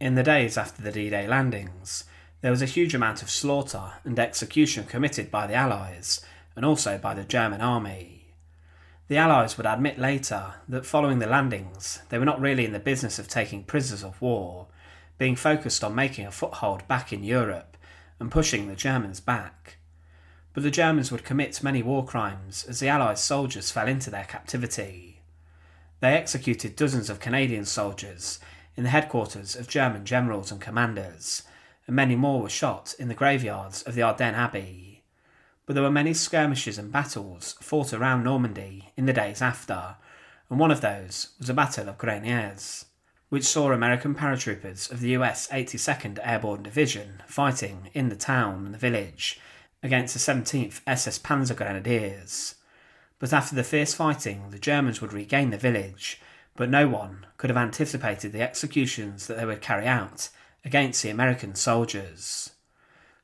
In the days after the D Day landings, there was a huge amount of slaughter and execution committed by the Allies and also by the German army. The Allies would admit later that following the landings, they were not really in the business of taking prisoners of war, being focused on making a foothold back in Europe and pushing the Germans back. But the Germans would commit many war crimes as the Allies' soldiers fell into their captivity. They executed dozens of Canadian soldiers in the headquarters of German generals and commanders, and many more were shot in the graveyards of the Ardenne Abbey. But there were many skirmishes and battles fought around Normandy in the days after, and one of those was the Battle of Graignes, which saw American paratroopers of the US 82nd Airborne Division fighting in the town and the village against the 17th SS Panzer Grenadiers. But after the fierce fighting, the Germans would regain the village but no one could have anticipated the executions that they would carry out against the American soldiers.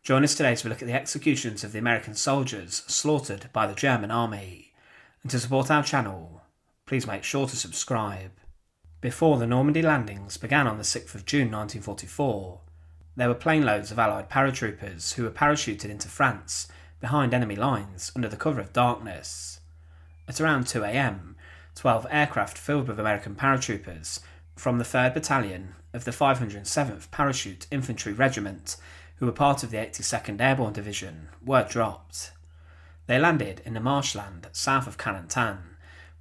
Join us today we look at the executions of the American soldiers slaughtered by the German army. And to support our channel, please make sure to subscribe. Before the Normandy landings began on the 6th of June 1944, there were plane loads of Allied paratroopers who were parachuted into France behind enemy lines under the cover of darkness. At around 2am, 12 aircraft filled with American paratroopers from the 3rd Battalion of the 507th Parachute Infantry Regiment, who were part of the 82nd Airborne Division, were dropped. They landed in the marshland south of Carentan,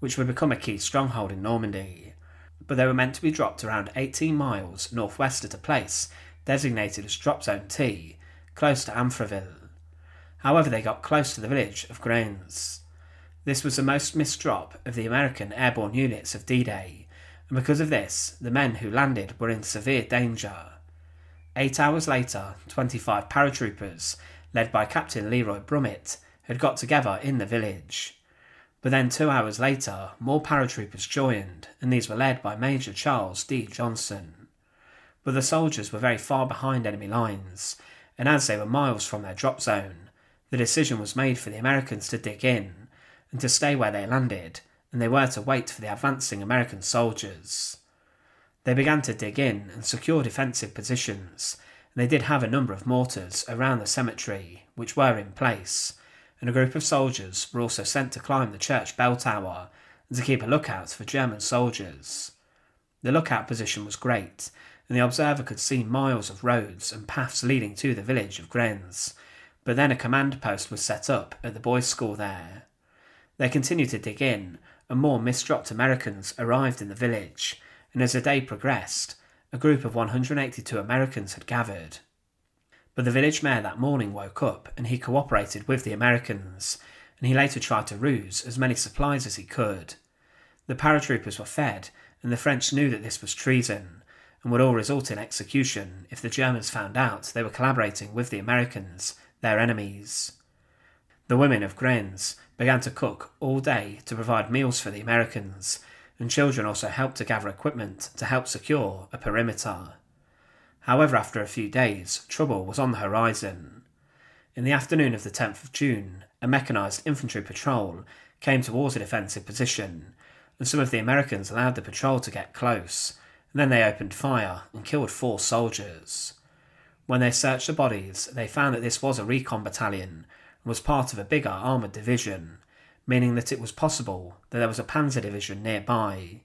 which would become a key stronghold in Normandy, but they were meant to be dropped around 18 miles northwest at a place designated as Drop Zone T, close to Amfreville. However, they got close to the village of Graignes. This was the most missed drop of the American airborne units of D Day, and because of this, the men who landed were in severe danger. Eight hours later, 25 paratroopers, led by Captain Leroy Brummitt, had got together in the village. But then, two hours later, more paratroopers joined, and these were led by Major Charles D. Johnson. But the soldiers were very far behind enemy lines, and as they were miles from their drop zone, the decision was made for the Americans to dig in and to stay where they landed, and they were to wait for the advancing American soldiers. They began to dig in and secure defensive positions, and they did have a number of mortars around the cemetery, which were in place, and a group of soldiers were also sent to climb the church bell tower and to keep a lookout for German soldiers. The lookout position was great, and the observer could see miles of roads and paths leading to the village of Graignes, but then a command post was set up at the boys' school there. They continued to dig in, and more misdropped Americans arrived in the village, and as the day progressed, a group of 182 Americans had gathered. But the village mayor that morning woke up and he cooperated with the Americans, and he later tried to ruse as many supplies as he could. The paratroopers were fed, and the French knew that this was treason, and would all result in execution if the Germans found out they were collaborating with the Americans, their enemies. The women of Graignes began to cook all day to provide meals for the Americans, and children also helped to gather equipment to help secure a perimeter. However, after a few days, trouble was on the horizon. In the afternoon of the 10th of June, a mechanised infantry patrol came towards a defensive position, and some of the Americans allowed the patrol to get close, and then they opened fire and killed four soldiers. When they searched the bodies, they found that this was a recon battalion was part of a bigger armoured division, meaning that it was possible that there was a panzer division nearby.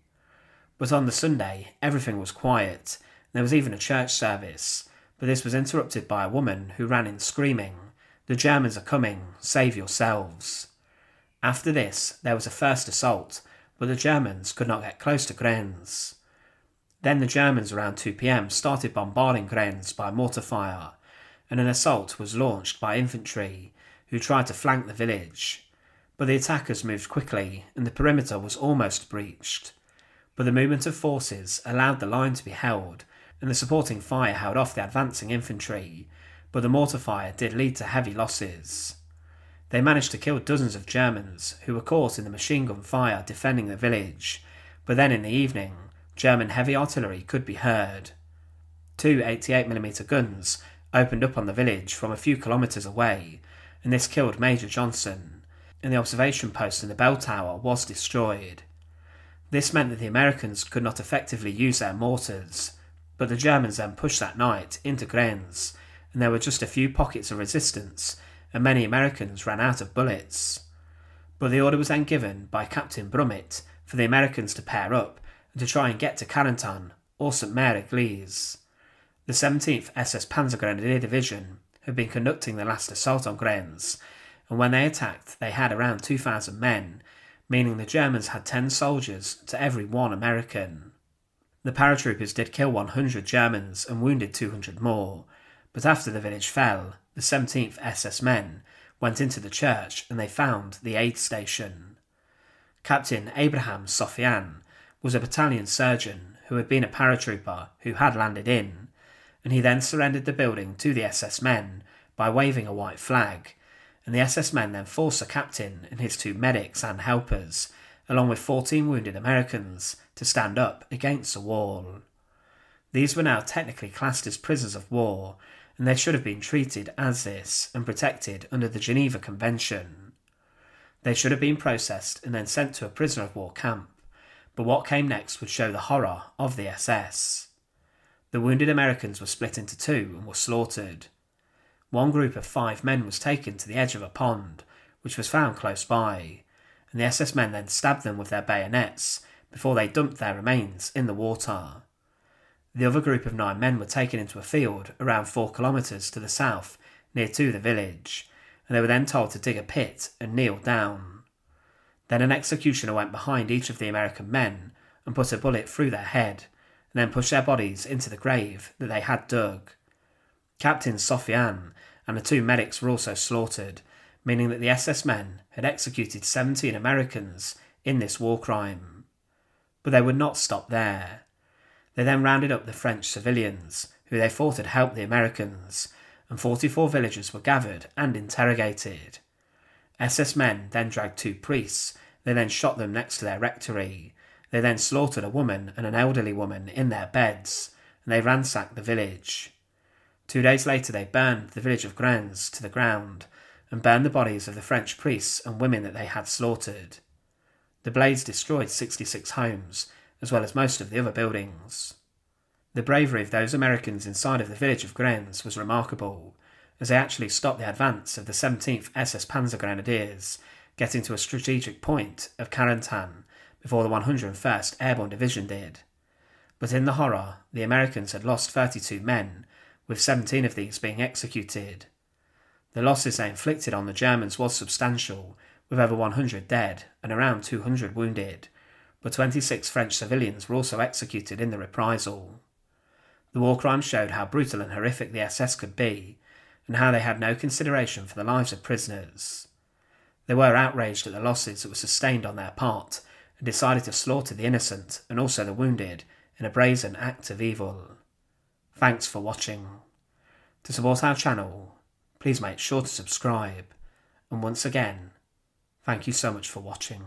But on the Sunday, everything was quiet, there was even a church service, but this was interrupted by a woman who ran in screaming, The Germans are coming, save yourselves. After this, there was a first assault, but the Germans could not get close to Graignes. Then the Germans around 2 pm started bombarding Graignes by mortar fire, and an assault was launched by infantry, who tried to flank the village, but the attackers moved quickly and the perimeter was almost breached. But the movement of forces allowed the line to be held, and the supporting fire held off the advancing infantry, but the mortar fire did lead to heavy losses. They managed to kill dozens of Germans who were caught in the machine gun fire defending the village, but then in the evening, German heavy artillery could be heard. Two 88mm guns opened up on the village from a few kilometres away, and this killed Major Johnson, and the observation post in the bell tower was destroyed. This meant that the Americans could not effectively use their mortars, but the Germans then pushed that night into Graignes, and there were just a few pockets of resistance, and many Americans ran out of bullets. But the order was then given by Captain Brummitt for the Americans to pair up and to try and get to Carentan or Sainte-Mère-Église. The 17th SS Panzergrenadier Division had been conducting the last assault on Graignes, and when they attacked, they had around 2,000 men, meaning the Germans had 10 soldiers to every one American. The paratroopers did kill 100 Germans and wounded 200 more, but after the village fell, the 17th SS men went into the church and they found the aid station. Captain Abraham Sophian was a battalion surgeon who had been a paratrooper who had landed in, and he then surrendered the building to the SS men by waving a white flag, and the SS men then forced the captain and his two medics and helpers, along with 14 wounded Americans, to stand up against the wall. These were now technically classed as prisoners of war, and they should have been treated as this and protected under the Geneva Convention. They should have been processed and then sent to a prisoner of war camp, but what came next would show the horror of the SS. The wounded Americans were split into two and were slaughtered. One group of five men was taken to the edge of a pond, which was found close by, and the SS men then stabbed them with their bayonets before they dumped their remains in the water. The other group of nine men were taken into a field around four kilometres to the south, near to the village, and they were then told to dig a pit and kneel down. Then an executioner went behind each of the American men and put a bullet through their head, and then pushed their bodies into the grave that they had dug. Captain Sophian and the two medics were also slaughtered, meaning that the SS men had executed 17 Americans in this war crime. But they would not stop there. They then rounded up the French civilians, who they thought had helped the Americans, and 44 villagers were gathered and interrogated. SS men then dragged two priests, they then shot them next to their rectory. They then slaughtered a woman and an elderly woman in their beds, and they ransacked the village. Two days later, they burned the village of Graignes to the ground and burned the bodies of the French priests and women that they had slaughtered. The blaze destroyed 66 homes as well as most of the other buildings. The bravery of those Americans inside of the village of Graignes was remarkable, as they actually stopped the advance of the 17th SS Panzer Grenadiers, getting to a strategic point of Carentan before the 101st Airborne Division did. But in the horror, the Americans had lost 32 men, with 17 of these being executed. The losses they inflicted on the Germans was substantial, with over 100 dead and around 200 wounded, but 26 French civilians were also executed in the reprisal. The war crimes showed how brutal and horrific the SS could be, and how they had no consideration for the lives of prisoners. They were outraged at the losses that were sustained on their part, and decided to slaughter the innocent and also the wounded in a brazen act of evil. Thanks for watching. To support our channel, please make sure to subscribe, and once again, thank you so much for watching.